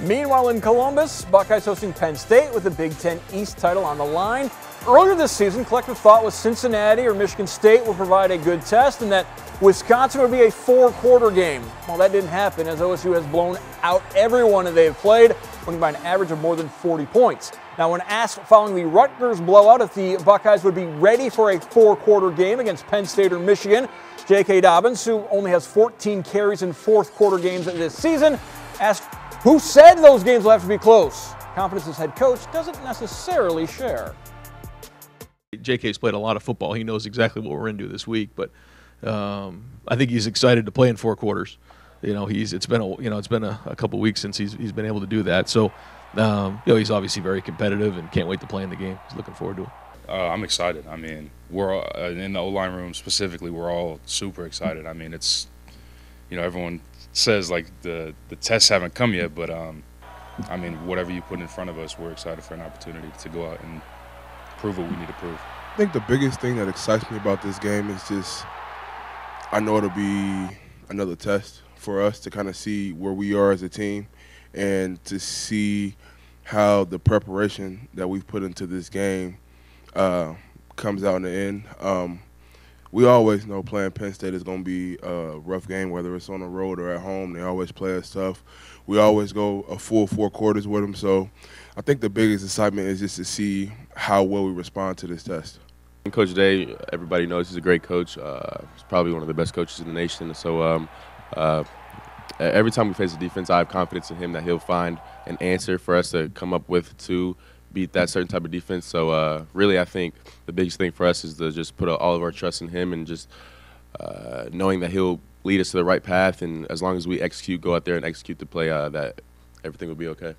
Meanwhile, in Columbus, Buckeyes hosting Penn State with the Big Ten East title on the line. Earlier this season, collective thought was Cincinnati or Michigan State would provide a good test and that Wisconsin would be a four quarter game. Well, that didn't happen as OSU has blown out everyone that they have played, winning by an average of more than 40 points. Now, when asked following the Rutgers blowout if the Buckeyes would be ready for a four quarter game against Penn State or Michigan, J.K. Dobbins, who only has 14 carries in fourth quarter games this season, asked who said those games will have to be close. Confidence as head coach doesn't necessarily share. JK's played a lot of football. He knows exactly what we're into this week, but um, I think he's excited to play in four quarters. You know, he's it's been a you know it's been a, a couple weeks since he's he's been able to do that. So, um, you know, he's obviously very competitive and can't wait to play in the game. He's looking forward to it. Uh, I'm excited. I mean, we're all, uh, in the O line room specifically. We're all super excited. I mean, it's you know everyone says like the the tests haven't come yet, but um, I mean, whatever you put in front of us, we're excited for an opportunity to go out and prove what we need to prove. I think the biggest thing that excites me about this game is just I know it'll be another test for us to kind of see where we are as a team and to see how the preparation that we've put into this game uh, comes out in the end. Um, we always know playing Penn State is going to be a rough game, whether it's on the road or at home. They always play us tough. We always go a full four quarters with them. So I think the biggest excitement is just to see how well we respond to this test. Coach Day, everybody knows he's a great coach. Uh, he's probably one of the best coaches in the nation. So um, uh, every time we face a defense, I have confidence in him that he'll find an answer for us to come up with to beat that certain type of defense. So uh, really, I think the biggest thing for us is to just put all of our trust in him and just uh, knowing that he'll lead us to the right path. And as long as we execute, go out there and execute the play, uh, that everything will be okay.